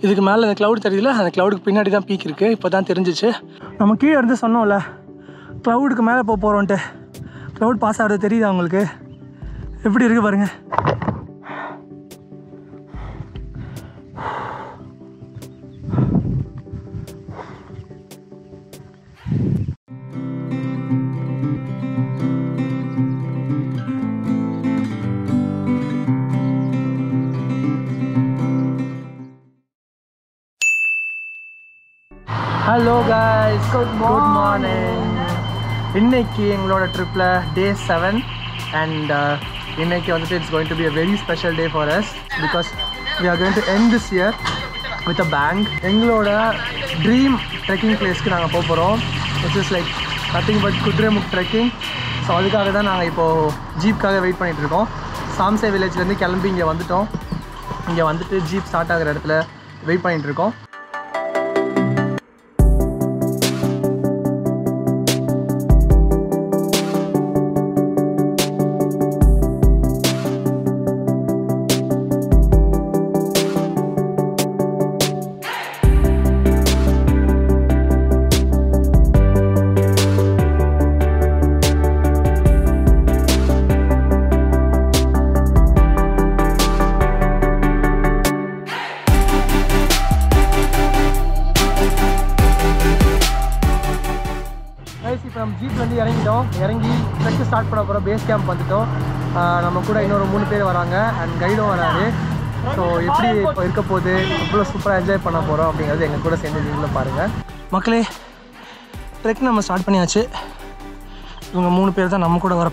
இதுக்கு மேலே அந்த க்ளவுட் தெரியல அந்த க்ளவுடுக்கு பின்னாடி தான் பீக் இருக்குது இப்போ தான் தெரிஞ்சிச்சு. நம்ம கீழே இருந்து சொன்னோம்ல க்ளவுடுக்கு மேலே போக போகிறோன்ட்டு க்ளவுட் பாஸ் ஆகிறது தெரியுதா உங்களுக்கு? எப்படி இருக்குது பாருங்கள் குட் குட் மார்னிங் இன்னைக்கு எங்களோட ட்ரிப்பில் டே செவன் அண்ட் இன்னைக்கு வந்துட்டு it's going to be a very special day for us because we are going to end this year with a bang எங்களோட ட்ரீம் ட்ரெக்கிங் பிளேஸ்க்கு நாங்கள் போக போகிறோம் it's is like nothing but Kudremukh trekking so அதுக்காக தான் நாங்கள் இப்போது ஜீப்காக wait பண்ணிகிட்ருக்கோம் இருக்கோம். சாம்சே வில்லேஜ்லேருந்து கிளம்பி இங்கே வந்துட்டோம். இங்கே வந்துட்டு ஜீப் ஸ்டார்ட் ஆகிற இடத்துல வெயிட் பண்ணிகிட்ருக்கோம் பேஸ் கேம்ப் வந்துட்டோம். நம்ம கூட இன்னொரு மூணு பேர் வராங்க. அண்ட் கைடும் வராரு. ஸோ எப்படி இப்போ இருக்க போகுது? எவ்வளோ சூப்பராக என்ஜாய் பண்ண போகிறோம் அப்படிங்கிறது எங்கள் கூட சேர்ந்து நீங்களும் பாருங்கள் மக்களே ட்ரெக் நம்ம ஸ்டார்ட் பண்ணியாச்சு. இவங்க மூணு பேர் தான் நம்ம கூட வர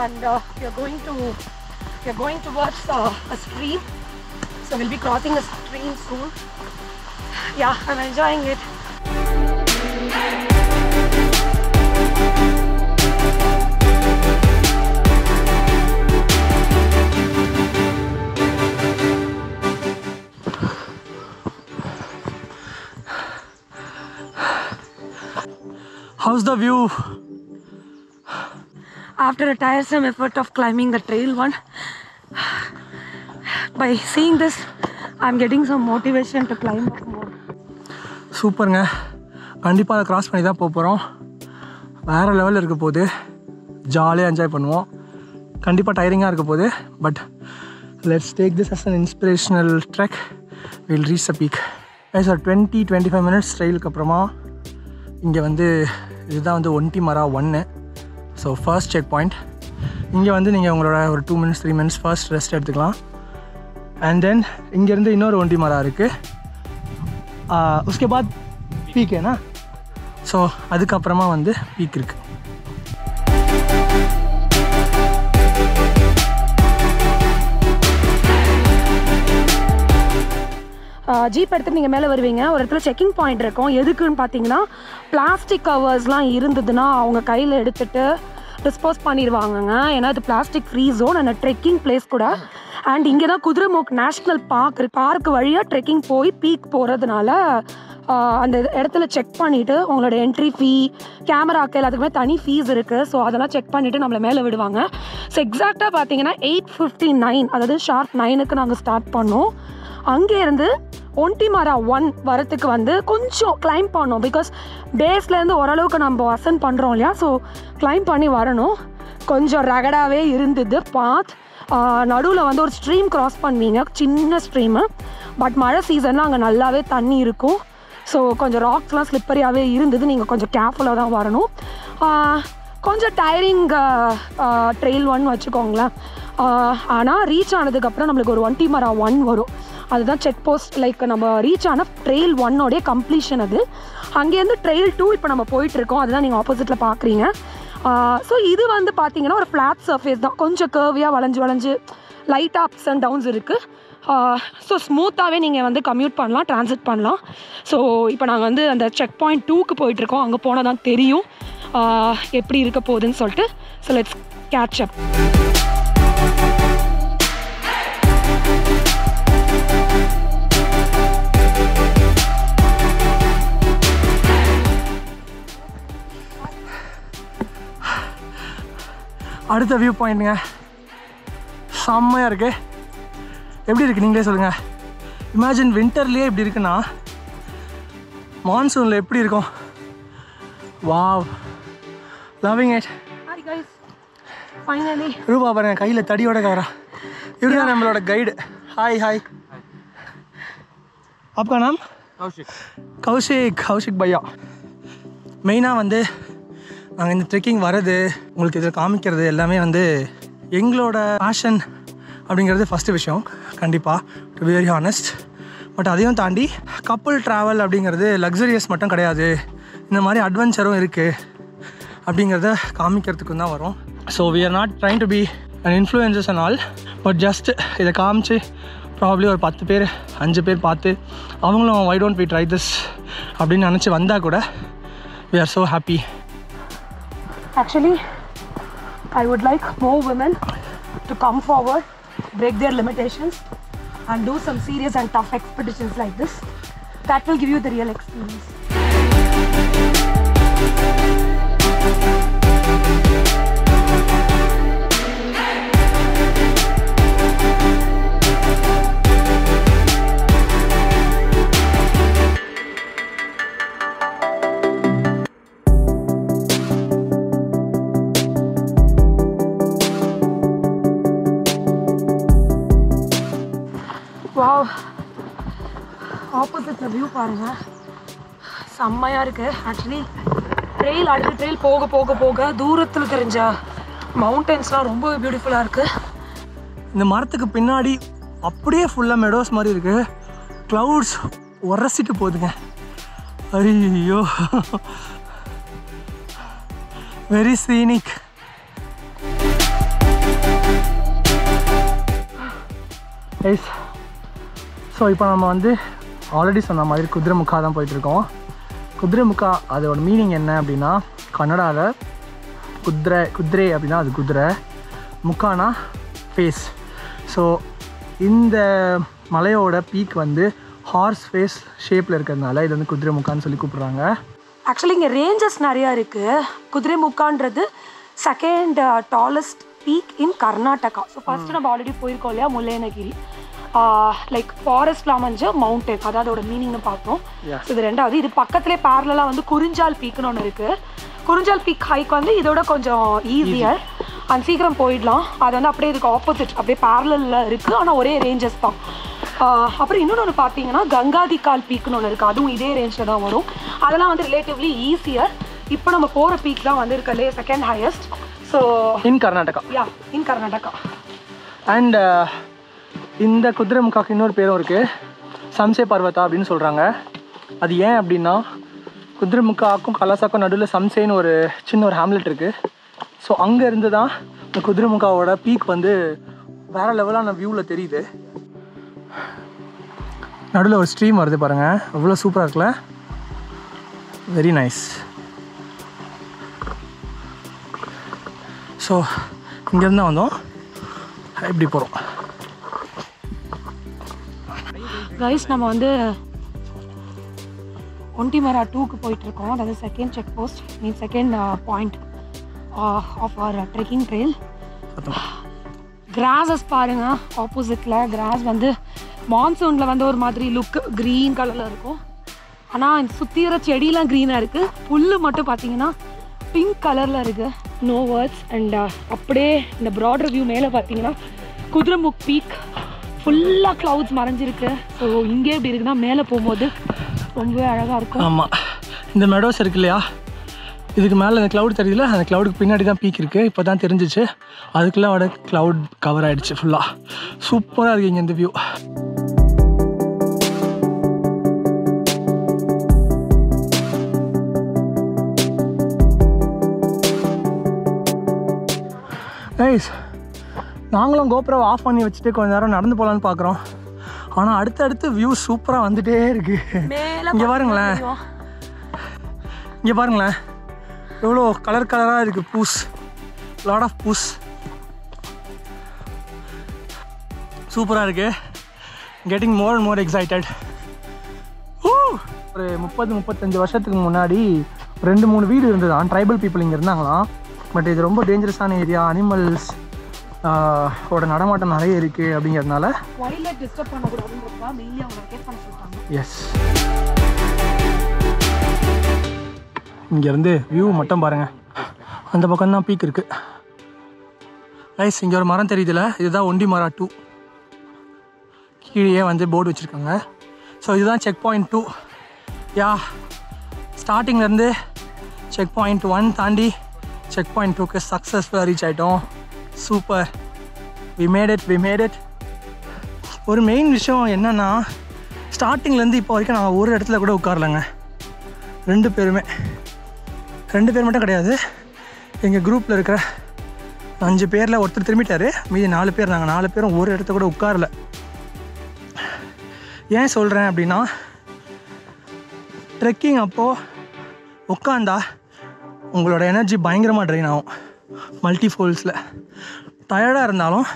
and uh, we are going to we are going towards uh, a stream. So we'll be crossing a stream soon. Yeah I'm enjoying it. How's the view? After a tiresome effort of climbing the trail one, by seeing this, I'm getting some motivation to climb up more. சூப்பருங்க. கண்டிப்பாக அதை cross பண்ணி தான் போக போகிறோம் வேறு லெவலில் இருக்க போகுது ஜாலியாக என்ஜாய் பண்ணுவோம். கண்டிப்பாக டயரிங்காக இருக்க போகுது but let's take this as an inspirational trek will reach the peak sir twenty twenty five minutes ட்ரெயிலுக்கு அப்புறமா இங்கே வந்து இதுதான் வந்து ஒன்டி மரா ஒன்று ஸோ ஃபர்ஸ்ட் செக் பாயிண்ட் இங்கே வந்து நீங்கள் உங்களோட ஒரு two minutes three minutes first rest எடுத்துக்கலாம். அண்ட் தென் இங்கேருந்து இன்னொரு ஒண்டி மரம் இருக்குது உஸ்கே பாத் பீக் ஏன்னா ஸோ அதுக்கப்புறமா வந்து பீக் இருக்குது ஜீப் எடுத்து நீங்கள் மேலே வருவீங்க. ஒரு இடத்துல செக்கிங் பாயிண்ட் இருக்கும். எதுக்குன்னு பார்த்தீங்கன்னா பிளாஸ்டிக் கவர்ஸ்லாம் இருந்ததுன்னா அவங்க கையில் எடுத்துட்டு டிஸ்போஸ் பண்ணிடுவாங்கங்க. ஏன்னா இது plastic free zone and trekking place கூட. அண்ட் இங்கே தான் குதிரைமோக் நேஷ்னல் பார்க் பார்க் வழியாக ட்ரெக்கிங் போய் பீக் போகிறதுனால அந்த இடத்துல செக் பண்ணிவிட்டு உங்களோட என்ட்ரி ஃபீ கேமராக்கு எல்லாத்துக்குமே தனி ஃபீஸ் இருக்குது ஸோ அதெல்லாம் செக் பண்ணிவிட்டு நம்மளை மேலே விடுவாங்க. ஸோ எக்ஸாக்டாக பார்த்தீங்கன்னா எயிட் ஃபிஃப்டி நைன் அதாவது ஷார்ப் நைனுக்கு நாங்கள் ஸ்டார்ட் பண்ணோம். அங்கேருந்து ஒன்டிமாரா ஒன் வரத்துக்கு வந்து கொஞ்சம் கிளைம் பண்ணோம். பிகாஸ் பேஸ்லேருந்து ஓரளவுக்கு நம்ம அசன் பண்ணுறோம் இல்லையா? ஸோ கிளைம் பண்ணி வரணும். கொஞ்சம் ரகடாகவே இருந்தது. பாத் நடுவில் வந்து ஒரு ஸ்ட்ரீம் கிராஸ் பண்ணுவீங்க. சின்ன ஸ்ட்ரீமு பட் மழை சீசனில் அங்கே நல்லாவே தண்ணி இருக்கும். ஸோ கொஞ்சம் ராக்ஸ்லாம் ஸ்லிப்பரியாகவே இருந்தது. நீங்கள் கொஞ்சம் கேர்ஃபுல்லாக தான் வரணும். கொஞ்சம் டயரிங் ட்ரெயில் ஒன் வச்சுக்கோங்களேன். ஆனால் ரீச் ஆனதுக்கப்புறம் நம்மளுக்கு ஒரு ஒன் மரா ஒன் வரும். அதுதான் செக் போஸ்ட் லைக் நம்ம ரீச் ஆன ட்ரெயில் ஒன்னோடைய கம்ப்ளீஷன் அது. அங்கேருந்து ட்ரெயில் டூ இப்போ நம்ம போயிட்டுருக்கோம். அதுதான் நீங்கள் ஆப்போசிட்டில் பார்க்குறீங்க. ஸோ இது வந்து பார்த்தீங்கன்னா ஒரு ஃப்ளாட் சர்ஃபேஸ் தான். கொஞ்சம் கர்வியாக வளைஞ்சு வளைஞ்சு லைட்டாக அப்ஸ் அண்ட் டவுன்ஸ் இருக்குது ஸோ ஸ்மூத்தாகவே நீங்கள் வந்து கம்யூட் பண்ணலாம் டிரான்சிட் பண்ணலாம். ஸோ இப்போ நாங்கள் வந்து அந்த செக் பாயிண்ட் டூக்கு போயிட்டுருக்கோம். அங்கே போனால் தான் தெரியும் எப்படி இருக்க போகுதுன்னு சொல்லிட்டு. ஸோ லெட்ஸ் கேட்ச் அப் அடுத்த வியூ பாயிண்ட்டுங்க செம்மையாக இருக்குது எப்படி இருக்குது நீங்களே சொல்லுங்கள் இமேஜின் வின்டர்லேயே எப்படி இருக்குன்னா மான்சூனில் எப்படி இருக்கும்? வாவ் லவ்விங் இட் ரூபா பாருங்க கையில் தடியோட கவரா இவர் நம்மளோட கைடு ஹாய் ஹாய் அப்போ நாம் கௌஷிக் கௌஷிக் கௌஷிக் பையா மெயினாக வந்து நாங்கள் இந்த ட்ரெக்கிங் வர்றது உங்களுக்கு இதில் காமிக்கிறது எல்லாமே வந்து எங்களோட பேஷன் அப்படிங்கிறது ஃபஸ்ட்டு விஷயம். கண்டிப்பாக டு வெரி ஹானஸ்ட் பட் அதையும் தாண்டி கப்புள் ட்ராவல் அப்படிங்கிறது லக்ஸரியஸ் மட்டும் கிடையாது. இந்த மாதிரி அட்வென்ச்சரும் இருக்குது அப்படிங்கிறத காமிக்கிறதுக்கும் தான் வரும். So we are not trying to be and influences and all but just இதை காமிச்சு ப்ராப்ளி ஒரு பத்து பேர் அஞ்சு பேர் பார்த்து அவங்களும் why don't be try this அப்படின்னு நினச்சி வந்தால் கூட we are so happy Actually, I would like more women to come forward, break their limitations, and do some serious and tough expeditions like this. That will give you the real experience. ஆப்போசிட்டில் view பாருங்க. செம்மையாக இருக்குது actually trail அடுத்த trail போக போக போக தூரத்தில் தெரிஞ்ச மவுண்டன்ஸ்லாம் ரொம்ப பியூட்டிஃபுல்லாக இருக்குது இந்த மரத்துக்கு பின்னாடி அப்படியே ஃபுல்லாக மெடோஸ் மாதிரி இருக்குது க்ளவுட்ஸ் உரசிட்டு போகுதுங்க. ஐயோ வெரி சீனிக் எஸ் ஸோ இப்போ நம்ம வந்து ஆல்ரெடி சொன்ன மாதிரி குதிரைமுக்கா தான் போயிட்டுருக்கோம். குதிரைமுக்கா அதோட மீனிங் என்ன அப்படின்னா கன்னடாவில் குதிரை குதிரை அப்படின்னா அது குதிரை. முக்கானா ஃபேஸ் ஸோ இந்த மலையோட பீக் வந்து ஹார்ஸ் ஃபேஸ் ஷேப்பில் இருக்கிறதுனால இது வந்து குதிரை முக்கான்னு சொல்லி கூப்பிட்றாங்க. ஆக்சுவலி இங்கே ரேஞ்சஸ் நிறையா இருக்குது குதிரைமுக்கான்றது second tallest peak in Karnataka so first நம்ம ஆல்ரெடி போயிருக்கோம் இல்லையா முல்லேனகிரி லைக் ஃபாரஸ்ட்ல அமைஞ்ச மவுண்டன் அதாவது அதோட மீனிங்னு பார்த்தோம் இது ரெண்டாவது. இது பக்கத்துலேயே பேரலாக வந்து குறிஞ்சால் பீக்னு ஒன்று இருக்குது குறிஞ்சால் பீக் ஹைக் வந்து இதோட கொஞ்சம் ஈஸியர் அண்ட் சீக்கிரம் போயிடலாம். அது வந்து அப்படியே இதுக்கு ஆப்போசிட் அப்படியே பேரலில் இருக்குது ஆனால் ஒரே ரேஞ்சஸ் தான். அப்புறம் இன்னொன்று ஒன்று பார்த்தீங்கன்னா கங்காதிகால் பீக்னு ஒன்று இருக்குது அதுவும் இதே ரேஞ்சில் தான் வரும். அதெல்லாம் வந்து ரிலேட்டிவ்லி ஈஸியர் இப்போ நம்ம போகிற பீக் தான் வந்து இருக்கலே second highest so in Karnataka yeah in Karnataka and இந்த குதிரைமுக்காக்கு இன்னொரு பேரும் இருக்குது சம்சே பர்வதா அப்படின்னு சொல்கிறாங்க அது ஏன் அப்படின்னா குதிரைமுக்காக்கும் கலாசாக்கும் நடுவில் சம்சேன்னு ஒரு சின்ன ஒரு ஹேம்லெட் இருக்குது ஸோ அங்கே இருந்து தான் இந்த குதிரைமுக்காவோட பீக் வந்து வேறு லெவலான வியூவில் தெரியுது. நடுவில் ஒரு ஸ்ட்ரீம் வருது பாருங்கள் அவ்வளோ சூப்பராக இருக்குல்ல? வெரி நைஸ் ஸோ இங்கேருந்து தான் வந்தோம். இப்படி போகிறோம் கைஸ் நம்ம வந்து ஒண்டிமரா டூக்கு போயிட்டுருக்கோம். அதாவது second check post mean second point of our trekking trail crosses பாருங்க ஆப்போசிட்டில் கிராஸ் வந்து மான்சூனில் வந்து ஒரு மாதிரி லுக் க்ரீன் கலரில் இருக்கும். ஆனால் சுற்றி இருக்கிற செடியெலாம் க்ரீனாக இருக்குது புல் மட்டும் பார்த்தீங்கன்னா பிங்க் கலரில் இருக்குது நோ வேர்ட்ஸ் அண்ட் அப்படியே இந்த ப்ராடர் வியூ மேலே பார்த்தீங்கன்னா குதிரைமுக் பீக் ஃபுல்லாக க்ளவுட்ஸ் மறைஞ்சிருக்கு. ஸோ இங்கே எப்படி இருக்குன்னா மேலே போகும்போது ரொம்பவே அழகாக இருக்கும். ஆமாம் இந்த மெடோஸ் இருக்கு இல்லையா? இதுக்கு மேலே அந்த க்ளவுட் தெரியல அந்த க்ளவுடுக்கு பின்னாடி தான் பீக் இருக்குது இப்போ தான் தெரிஞ்சிச்சு. அதுக்குள்ளே அவட க்ளவுட் கவர் ஆகிடுச்சு ஃபுல்லாக சூப்பராக இருக்கு இங்கே இந்த வியூ கைஸ் நாங்களும் கோப்ரோவை ஆஃப் பண்ணி வச்சுட்டு கொஞ்ச நேரம் நடந்து போகலான்னு பார்க்குறோம் ஆனால் அடுத்தடுத்து வியூ சூப்பராக வந்துட்டே இருக்கு. இங்கே பாருங்களேன். இங்கே பாருங்களேன். எவ்வளோ கலர் கலராக இருக்குது பூஸ். லாட் ஆஃப் பூஸ். சூப்பராக இருக்கு. Getting more and more excited ஒரு முப்பது முப்பத்தஞ்சு வருஷத்துக்கு முன்னாடி ரெண்டு மூணு வீடு இருந்ததான் ட்ரைபல் பீப்புள் இங்கே இருந்தாங்களாம். பட் இது ரொம்ப டேஞ்சரஸான ஏரியா அனிமல்ஸ் ஓட நடமாட்டம் நிறைய இருக்குது அப்படிங்கிறதுனால எஸ் இங்கேருந்து வியூ மட்டும் பாருங்கள் அந்த பக்கம் தான் பீக் இருக்குது ரைஸ் இங்கே ஒரு மரம் தெரியுதுல? இதுதான் ஒண்டி மரம் டூ கீழே வந்து போர்டு வச்சுருக்காங்க. ஸோ இதுதான் செக் பாயிண்ட் டூ யா ஸ்டார்டிங்லேருந்து செக் பாயிண்ட் ஒன் தாண்டி செக் பாயிண்ட் டூக்கு சக்ஸஸ்ஃபுல்லாக ரீச் ஆகிட்டோம் super we made it we made it ஒரு மெயின் விஷயம் என்னென்னா ஸ்டார்டிங்லேருந்து இப்போ வரைக்கும் நான் ஒரு இடத்துல கூட உட்காரலங்க. ரெண்டு பேருமே. ரெண்டு பேர் மட்டும் கிடையாது. எங்கள் குரூப்பில் இருக்கிற அஞ்சு பேரில் ஒருத்தர் திரும்பிட்டார். மீதி நாலு பேர் நாங்கள் நாலு பேரும் ஒரு இடத்துல கூட உட்காரல. ஏன் சொல்கிறேன் அப்படின்னா ட்ரெக்கிங் அப்போது உட்காந்தா உங்களோட எனர்ஜி பயங்கரமாக ட்ரெயின் ஆகும். மல்டி ஃபோல்ஸில் டயர்டாக இருந்தாலும்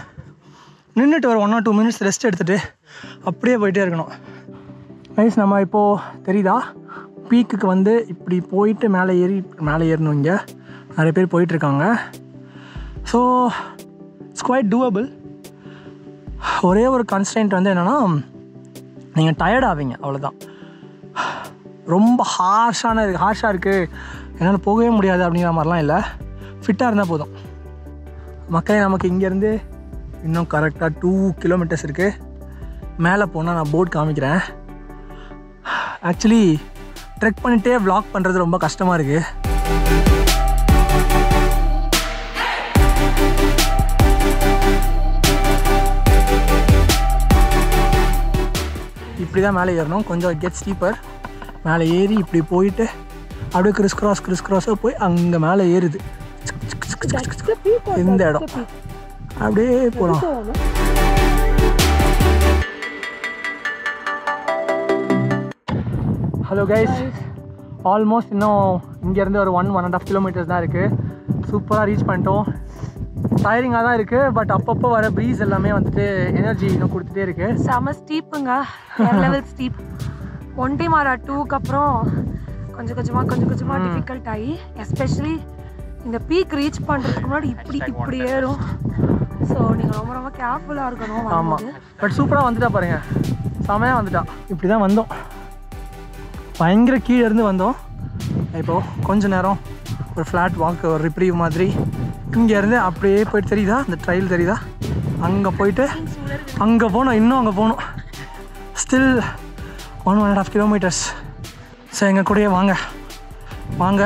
நின்றுட்டு ஒரு one or two minutes rest எடுத்துகிட்டு அப்படியே போயிட்டே இருக்கணும். ரைஸ் நம்ம இப்போது தெரியுதா? பீக்குக்கு வந்து இப்படி போயிட்டு மேலே ஏறி மேலே ஏறணும் இங்கே. நிறைய பேர் போயிட்டுருக்காங்க. ஸோ இட்ஸ் குவைட் டூவபிள் ஒரே ஒரு கன்ஸ்டன்ட் வந்து என்னென்னா நீங்கள் டயர்ட் ஆவீங்க அவ்வளோதான் ரொம்ப ஹார்ஷான ஹார்ஷாக இருக்குது என்னால் போகவே முடியாது அப்படிங்கிற மாதிரிலாம் இல்லை. ஃபிட்டாக இருந்தால் போதும். மக்களே நமக்கு இங்கேருந்து இன்னும் கரெக்டாக டூ கிலோமீட்டர்ஸ் இருக்குது மேலே போனால் நான் போட் காமிக்கிறேன். ஆக்சுவலி ட்ரெக் பண்ணிகிட்டே வ்ளாக் பண்ணுறது ரொம்ப கஷ்டமாக இருக்குது இப்படி தான் மேலே ஏறணும். கொஞ்சம் கெட் ஸ்டீப்பர் மேலே ஏறி இப்படி போயிட்டு அப்படியே கிறிஸ் கிராஸ் கிறிஸ் கிராஸாக போய் அங்கே மேலே ஏறுது. இந்த இடம். அப்படியே போகலாம் ஹலோ கைஸ் ஆல்மோஸ்ட் இன்னும் இங்கேருந்து ஒரு one one and half kilometres தான் இருக்குது சூப்பராக ரீச் பண்ணிட்டோம். டயரிங்காக தான் இருக்குது பட் அப்பப்போ வர ப்ரீஸ் எல்லாமே வந்துட்டு எனர்ஜி இன்னும் கொடுத்துட்டே இருக்குது செம ஸ்டீப்புங்க லெவல் ஸ்டீப் ஒன்டி மாரா டூக்கு அப்புறம் கொஞ்சம் கொஞ்சமாக கொஞ்சம் கொஞ்சமாக டிஃபிகல்ட் ஆகி எஸ்பெஷலி இந்த பீக் ரீச் பண்ணுறதுக்கு முன்னாடி இப்படி இப்படி ஏறும். ஸோ நீங்கள் ரொம்ப ரொம்ப கேர்ஃபுல்லாக இருக்கணும் ஆமாம் பட் சூப்பராக வந்துட்டா பாருங்க. செமையாக வந்துட்டா. இப்படி தான் வந்தோம். பயங்கர கீழே இருந்து வந்தோம். இப்போது கொஞ்ச நேரம் ஒரு ஃப்ளாட் வாக் ஒரு ரிப்ரீவ் மாதிரி. இங்கேருந்து அப்படியே போயிட்டு தெரியுதா? அந்த ட்ரையல் தெரியுதா? அங்கே போயிட்டு அங்கே போனோம். இன்னும் அங்கே போகணும் still one one and half kilometres so எங்கள் கூடயே வாங்க. வாங்க.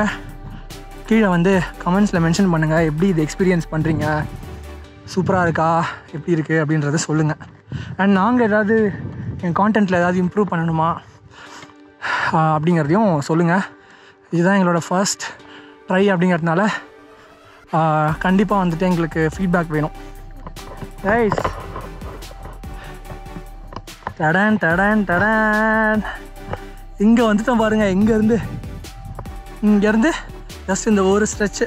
கீழே வந்து கமெண்ட்ஸில் மென்ஷன் பண்ணுங்கள் எப்படி இது எக்ஸ்பீரியன்ஸ் பண்ணுறீங்க சூப்பராக இருக்கா? எப்படி இருக்குது அப்படின்றத சொல்லுங்கள் அண்ட் நாங்கள் ஏதாவது என் கான்டென்ட்டில் ஏதாவது இம்ப்ரூவ் பண்ணணுமா? அப்படிங்கிறதையும் சொல்லுங்கள் இதுதான் எங்களோட ஃபர்ஸ்ட் ட்ரை அப்படிங்கிறதுனால கண்டிப்பாக வந்துட்டு எங்களுக்கு ஃபீட்பேக் வேணும். ரைஸ் டடான் டடான் டடான். இங்கே வந்துட்டோம் பாருங்கள் இங்கேருந்து இங்கேருந்து ஜஸ்ட் இந்த ஒரு ஸ்ட்ரெச்சு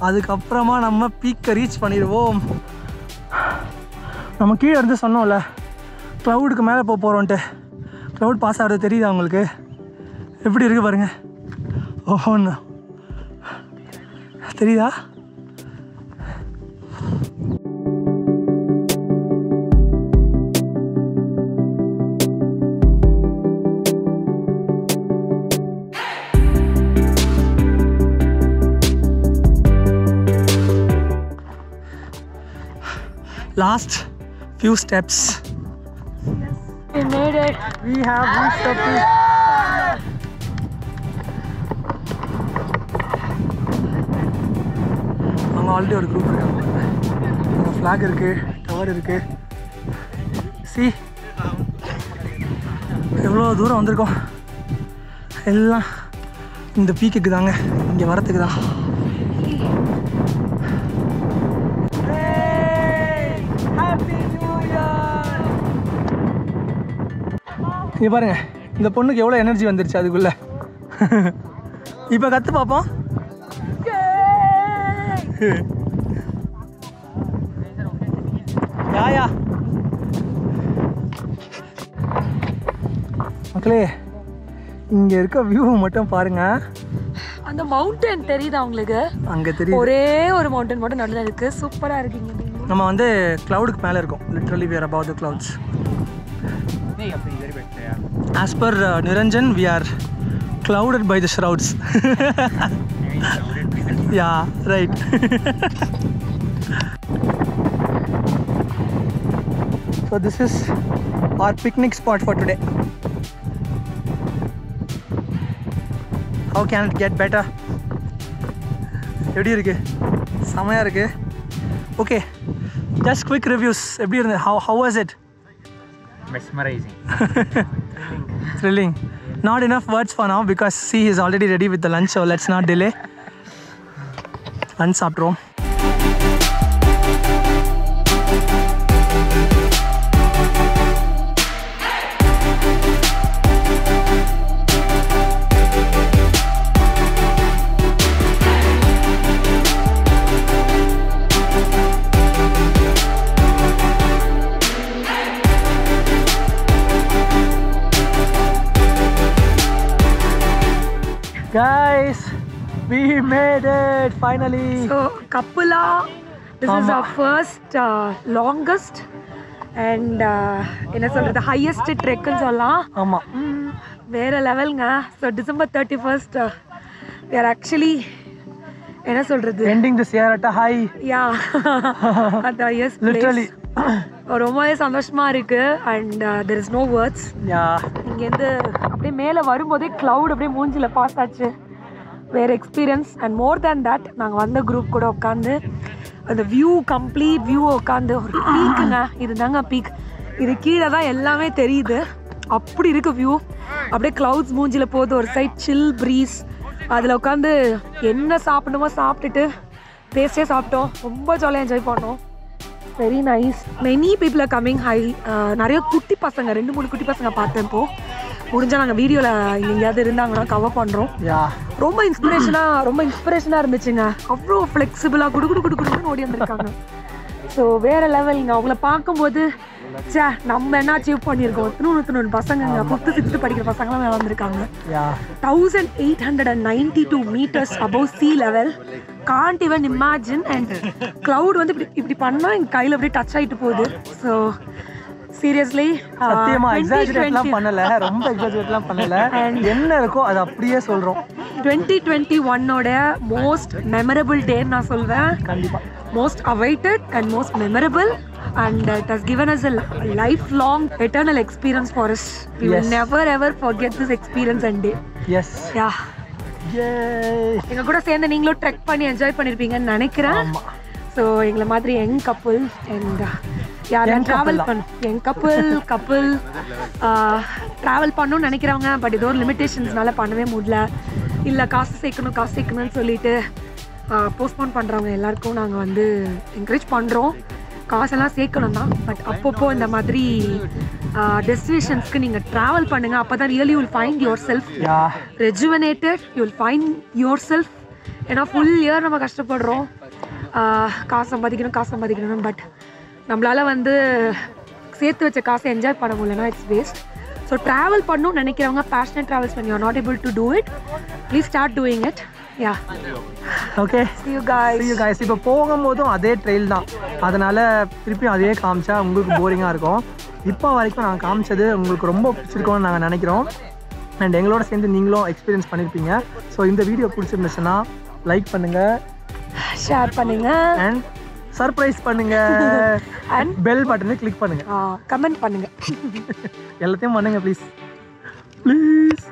அதுக்கப்புறமா நம்ம பீக்கை ரீச் பண்ணிடுவோம். நம்ம கீழே இருந்து சொன்னோம்ல க்ளவுடுக்கு மேலே போக போகிறோன்ட்டு க்ளவுட் பாஸ் ஆகிறது தெரியுதா உங்களுக்கு? எப்படி இருக்குது பாருங்கள் ஓஹோன்னு. தெரியுதா? Last few steps. We made it. we have reached the peak. அங்கே ஆல்ரெடி ஒரு குரூப் இருக்காங்க அங்கே ஃப்ளாக் இருக்குது டவர் இருக்குது சி எவ்வளோ தூரம் வந்திருக்கோம் எல்லாம் இந்த பீக்குக்கு தாங்க இங்கே வரத்துக்கு தான் இங்க பாருங்க இந்த பொண்ணுக்கு எவ்வளோ எனர்ஜி வந்துருச்சு அதுக்குள்ள. இப்போ கற்று பார்ப்போம் யாயா? மக்களே இங்கே இருக்க வியூ மட்டும் பாருங்க. அந்த மவுண்டன் தெரியுதா உங்களுக்கு? அங்கே தெரியும் ஒரே ஒரு மவுண்டன் மட்டும் நடுவில் இருக்கு. சூப்பரா இருக்கீங்க நம்ம வந்து க்ளவுடுக்கு மேலே இருக்கோம். Literally we're above the clouds. as per uh, niranjan we are clouded by the shrouds yeah right so this is our picnic spot for today how can it get better எப்படி இருக்கு செமையா இருக்கு ஓகே ஜஸ்ட் குவிக் ரிவ்யூஸ் எப்படி இருந்தது how how was it mesmerizing. Thrilling. Not enough words for now because see, he's already ready with the lunch, so let's not delay. Lunch it finally. So கப்புலா this is our first longest and என்ன சொல்றது highest ட்ரெக்குன்னு சொல்லலாம். ஆமாம் வேற லெவலுங்க so December thirty first where actually என்ன ending this year at a high. Yeah அந்த yes literally. ரொம்பவே சந்தோஷமா இருக்கு. And there is no words இங்கேருந்து அப்படியே மேலே வரும்போதே க்ளவுட் அப்படியே மூஞ்சில பார்த்தாச்சு வேறு experience and more than that நாங்கள் வந்த குரூப் கூட உட்காந்து அந்த வியூ கம்ப்ளீட் வியூ உட்காந்து ஒரு பீக்குங்க இதுதாங்க பீக் இது கீழே தான் எல்லாமே தெரியுது. அப்படி இருக்குது வியூ அப்படியே க்ளவுட்ஸ் மூஞ்சியில் போகுது. ஒரு சைட் சில் ப்ரீஸ் அதில் உட்காந்து என்ன சாப்பிடணுமோ சாப்பிட்டுட்டு டேஸ்டே சாப்பிட்டோம். ரொம்ப ஜாலியாக என்ஜாய் பண்ணோம். Very nice many people are coming high நிறைய குட்டி பசங்க ரெண்டு மூணு குட்டி பசங்க பார்த்தேன் இப்போது முடிஞ்சா நாங்கள் வீடியோவில் எங்கேயாவது இருந்தாங்கன்னா கவர் பண்ணுறோம் ரொம்ப இன்ஸ்பிரேஷனாக ரொம்ப இன்ஸ்பிரேஷனாக இருந்துச்சுங்க. அவ்வளோ ஃப்ளெக்சிபிளாக குடு குடு குடு குடுன்னு ஓடி வந்திருக்காங்க. ஸோ வேற லெவலுங்க அவங்கள பார்க்கும்போது ச்சே நம்ம என்ன அச்சீவ் பண்ணியிருக்கோம்? திருநூறு திருநூறு பசங்கங்க ஃபிஃப்த்து சிக்ஸ்த்து படிக்கிற பசங்களாம் மேலே வந்திருக்காங்க. Thousand eight hundred and ninety two meters above sea level can't even imagine and cloud வந்து இப்படி இப்படி பண்ணால் எங்கள் கையில் அப்படியே டச் ஆகிட்டு போகுது. ஸோ சீரியஸ்லி சத்தியமா எக்ஸாஜரேட்லாம் பண்ணல. ரொம்ப எக்ஸாஜரேட்லாம் பண்ணல. என்ன இருக்கோ அது அப்படியே சொல்றோம். டுவெண்ட்டி டுவெண்ட்டி ஒன்னோட மோஸ்ட் மெமரபிள் டேன்னு நான் சொல்வேன். கண்டிப்பா. Most awaited and most memorable and it has given us a life long eternal experience for we will Yes. never ever forget this experience and day. Yes yeah எங்க கூட சேர்ந்து நீங்களும் trek பண்ணி enjoy பண்ணிருப்பீங்கன்னு நினைக்கிறேன். ஸோ எங்களை மாதிரி young couple and யாரெல்லாம் travel பண்ணும் யங் கப்புள் கப்புள் ட்ராவல் பண்ணணும்னு நினைக்கிறவங்க பட் ஏதோ ஒரு லிமிட்டேஷன்ஸ்னால பண்ணவே முடியல. இல்லை காசு சேர்க்கணும் காசு சேர்க்கணும்னு சொல்லிட்டு போஸ்ட்போன் பண்ணுறவங்க எல்லாருக்கும் நாங்கள் வந்து என்கரேஜ் பண்ணுறோம் காசெல்லாம் சேர்க்கணும் தான் பட் அப்பப்போ இந்த மாதிரி டெஸ்டினேஷன்ஸ்க்கு நீங்கள் ட்ராவல் பண்ணுங்கள் அப்போ தான் really will find yourself rejuvenated you will find yourself ஏன்னா ஃபுல் இயர் நம்ம கஷ்டப்படுறோம். காசு சம்பாதிக்கணும் காசு சம்பாதிக்கணும் பட் நம்மளால வந்து சேர்த்து வச்ச காசை என்ஜாய் பண்ண முடியலன்னா இட்ஸ் வேஸ்ட் ஸோ ட்ராவல் பண்ணணும்னு நினைக்கிறவங்க பேஷனட் ட்ராவல்ஸ் பண்ணி. You're not able to do it please start doing it yeah okay you guys See you guys. இப்போ போகும்போதும் அதே ட்ரெயில் தான். அதனால திருப்பியும் அதே காமிச்சா உங்களுக்கு போரிங்காக இருக்கும். இப்போ வரைக்கும் நான் காமிச்சது உங்களுக்கு ரொம்ப பிடிச்சிருக்கோம்னு நாங்கள் நினைக்கிறோம். அண்ட் எங்களோட சேர்ந்து நீங்களும் எக்ஸ்பீரியன்ஸ் பண்ணியிருப்பீங்க ஸோ இந்த வீடியோ பிடிச்சிருந்துச்சுன்னா லைக் பண்ணுங்கள் ஷேர் பண்ணுங்க. அண்ட் சர்ப்ரைஸ் பண்ணுங்க. அண்ட் பெல் பட்டனை கிளிக் பண்ணுங்க. கமெண்ட் பண்ணுங்க. எல்லாத்தையும் பண்ணுங்க ப்ளீஸ் ப்ளீஸ்